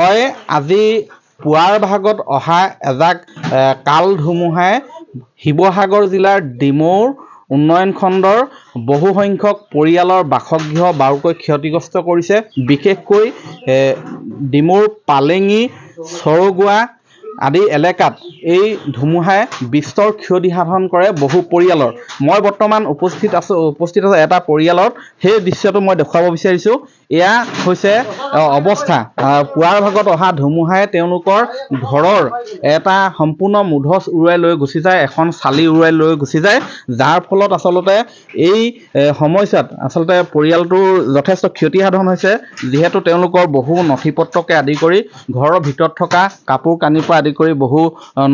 হয়। আজি পুৱাৰ ভাগত অহা এজাক কাল ধুমুহাই শিৱসাগৰ জিলাৰ ডিমৌৰ উন্নয়ন খণ্ডৰ বহুসংখ্যক পৰিয়ালৰ বাসগৃহ বাৰুকৈ ক্ষতিগ্ৰস্ত কৰিছে। বিশেষকৈ ডিমৌৰ পালেঙি চৰগুৱা আদি এলেকাত এই ধুমুহাই বিস্তৰ ক্ষতি সাধন কৰে বহু পৰিয়ালৰ। মই বৰ্তমান উপস্থিত আছোঁ উপস্থিত আছোঁ এটা পৰিয়ালত। সেই দৃশ্যটো মই দেখুৱাব বিচাৰিছোঁ। এয়া হৈছে অৱস্থা। পুৱাৰ ভাগত অহা ধুমুহাই তেওঁলোকৰ ঘৰৰ এটা সম্পূৰ্ণ মুধচ উৰুৱাই লৈ গুচি যায় এখন চালি উৰুৱাই লৈ গুচি যায়। যাৰ ফলত আচলতে এই সময়ছোৱাত আচলতে পৰিয়ালটোৰ যথেষ্ট ক্ষতি সাধন হৈছে। যিহেতু তেওঁলোকৰ বহু নথি পত্ৰকে আদি কৰি ঘৰৰ ভিতৰত থকা কাপোৰ কানিৰ পৰা আদি কৰি বহু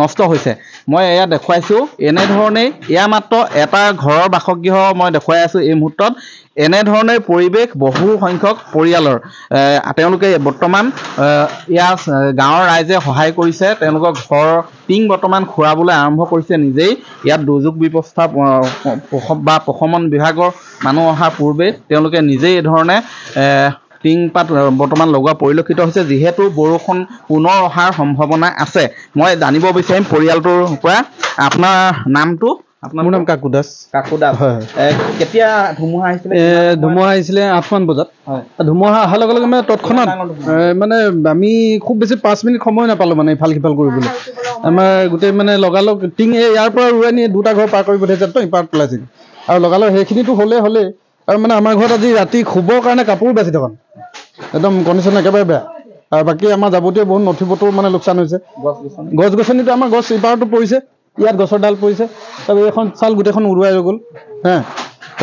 নষ্ট হৈছে। মই এয়া দেখুৱাইছোঁ এনেধৰণেই এয়া মাত্ৰ এটা ঘৰৰ বাসগৃহ মই দেখুৱাই আছোঁ এই মুহূৰ্তত। এনেধৰণে পৰিৱেশ বহু সংখ্যক পৰিয়ালৰ তেওঁলোকে বৰ্তমান এ, গাঁৱৰ ৰাইজে সহায় কৰিছে। তেওঁলোকৰ ঘৰৰ টিং বৰ্তমান খুৰাবলৈ আৰম্ভ কৰিছে নিজেই। ইয়াত দুৰ্যোগ ব্যৱস্থা বা প্ৰশমন বিভাগৰ মানুহ অহাৰ পূৰ্বে তেওঁলোকে নিজেই এই ধৰণে এ, টিং পাত অ, বৰ্তমান লগোৱা পৰিলক্ষিত হৈছে যিহেতু বৰষুণ পুনৰ অহাৰ সম্ভাৱনা আছে। মই জানিব বিচাৰিম পৰিয়ালটোৰ পৰা। আপোনাৰ নামটো? আপোনাৰ মোৰ নাম কাকু দাস। কাকু দাস। হয় কেতিয়া ধুমুহা আহিছিলে? ধুমুহা আহিছিলে আঠমান বজাত। ধুমুহা অহাৰ লগে লগে মানে তৎক্ষণাত মানে আমি খুব বেছি পাঁচ মিনিট সময় নাপালোঁ মানে ইফাল সিফাল কৰিবলৈ। আমাৰ গোটেই মানে লগালগ টিং এই ইয়াৰ পৰা উৰাই নিয়ে দুটা ঘৰ পাৰ কৰি পঠিয়াইছে তো ইপাৰত পেলাইছিল আৰু লগালগ সেইখিনিতো হ'লেই হ'লেই। আৰু মানে আমাৰ ঘৰত আজি ৰাতি শুবৰ কাৰণে কাপোৰ বাচি থকা। একদম কণ্ডিশ্যন একেবাৰে বেয়া। আৰু বাকী আমাৰ যাৱতীয় বহুত নথি পত্ৰও মানে লোকচান হৈছে। গছ গছনি? গছ গছনিটো আমাৰ গছ ইপাৰতো পৰিছে ইয়াত গছৰ ডাল পৰিছে। তাৰপিছত এইখন চাল গোটেইখন উৰুৱাই লৈ গ'ল। হা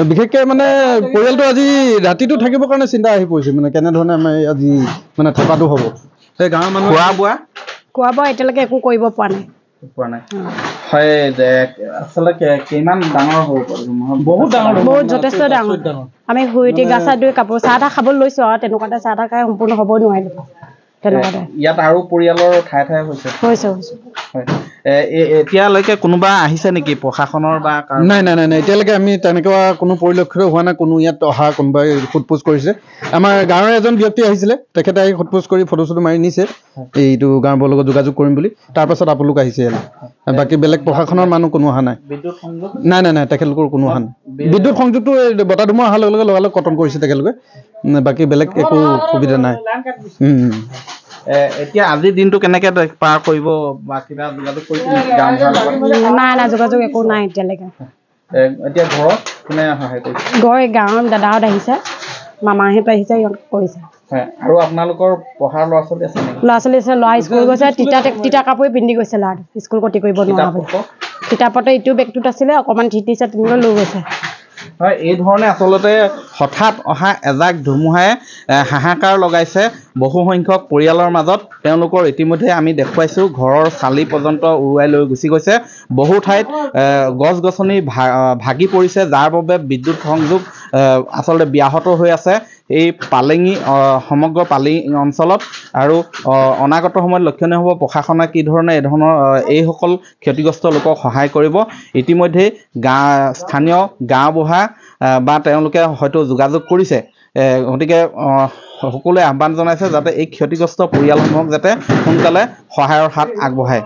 বিশেষকৈ মানে পৰিয়ালটো আজি ৰাতিটো থাকিবৰ কাৰণে চিন্তা আহি পৰিছে মানে কেনেধৰণে আমাৰ আজি মানে থকাটো হ'ব। সেই গাঁৱৰ মানুহ খোৱা বোৱা খোৱা বোৱা এতিয়ালৈকে একো কৰিব পৰা নাই। পোৱা নাই। হয় যে আচলতে কে- কিমান ডাঙৰ হ'ব পাৰে ধুমুহা? বহুত ডাঙৰ বহুত যথেষ্ট ডাঙৰ। আমি শুই উঠি গা চা ধুই কাপোৰ চাহ তাহ খাবলৈ লৈছোঁ আৰু তেনেকুৱাতে চাহ তাহ খাই সম্পূৰ্ণ হ'ব নোৱাৰিলোঁ। তেনেকুৱাতে ইয়াত আৰু পৰিয়ালৰ ঠায়ে ঠায়ে হৈছে। এতিয়ালৈকে কোনোবা আহিছে নেকি প্ৰশাসনৰ বা নাই নাই নাই নাই এতিয়ালৈকে আমি তেনেকুৱা কোনো পৰিলক্ষিত হোৱা নাই কোনো ইয়াত অহা কোনোবাই সোধ পোছ কৰিছে। আমাৰ গাঁৱৰ এজন ব্যক্তি আহিছিলে তেখেতে আহি সোধ পোছ কৰি ফটো চটো মাৰি নিছে এইটো গাঁৱৰ লগত যোগাযোগ কৰিম বুলি। তাৰপাছত আপোনালোক আহিছে ইয়ালৈ। বাকী বেলেগ প্ৰশাসনৰ মানুহ কোনো অহা নাই। বিদ্যুৎ সংযোগ? নাই নাই নাই তেখেতলোকৰ কোনো অহা নাই। বিদ্যুৎ সংযোগটো বতাহ ধুমুহা অহাৰ লগে লগে লগালগ কটন কৰিছে তেখেতলোকে। বাকী বেলেগ একো সুবিধা নাই। এতিয়া আজিৰ দিনটো কেনেকে পাৰ কৰিব বা কিবা যোগাযোগ কৰিছে? নাই নাই যোগাযোগ একো নাই এতিয়ালৈকে। এতিয়া ঘৰত কোনে সহায় কৰিছে? গৈ গাঁৱৰ দাদাহঁত আহিছে মামাহঁত আহিছে কৰিছে। হয় আৰু আপোনালোকৰ পঢ়াৰ ল'ৰা ছোৱালী আছে ল'ৰা ছোৱালী আছে ল'ৰা স্কুল গৈছে তিতা তিতা কাপোৰে পিন্ধি গৈছে ল'ৰাটো স্কুল ক্ষতি কৰিব নোৱাৰা কিতাপ বুলি পত্ৰ? কিতাপ পত্ৰ ইটো বেগটোত আছিলে অকণমান তিতিছে তেনেকৈ লৈ গৈছে। হয় এই ধৰণে আচলতে হঠাৎ অহা এজাক ধুমুহাই হাহাকাৰ লগাইছে। বহু সংখ্যক পৰিয়ালৰ মাজত তেওঁলোকৰ ইতিমধ্যে আমি দেখুৱাইছোঁ ঘৰৰ চালি পৰ্যন্ত উৰুৱাই লৈ গুচি গৈছে। বহু ঠাইত গছ গছনি ভাগি পৰিছে যাৰ বাবে বিদ্যুৎ সংযোগ আচলতে ব্যাহত হৈ আছে। এই পালেঙি সমগ্ৰ পালেঙি অঞ্চলত আৰু অনাগত সময়ত লক্ষণীয় হ'ব প্ৰশাসনে কি ধৰণে এই ধৰণৰ অ, এইসকল ক্ষতিগ্ৰস্ত লোকক সহায় কৰিব। ইতিমধ্যেই গা স্থানীয় গাঁওবুঢ়া বা তেওঁলোকে হয়তো যোগাযোগ কৰিছে। গতিকে সকলোৱে আহ্বান জনাইছে যাতে এই ক্ষতিগ্ৰস্ত পৰিয়ালসমূহক যাতে সোনকালে সহায়ৰ হাত আগবঢ়ায়।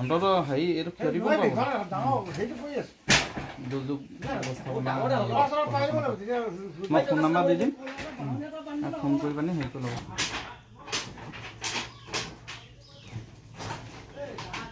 অন্তত হেৰি এইটো ব্যৱস্থাপনা মই ফোন নাম্বাৰ দি দিম। ফোন কৰি পানি হেৰি কৰি ল'ব এই নতুন আমাৰ আন্দোলন হ'ল। ঐ বাৰী ঐ এইফালে জোনত দা খান্দি আছে এই গছৰ ডালটো কালি হেৰি কৰি দিয়ক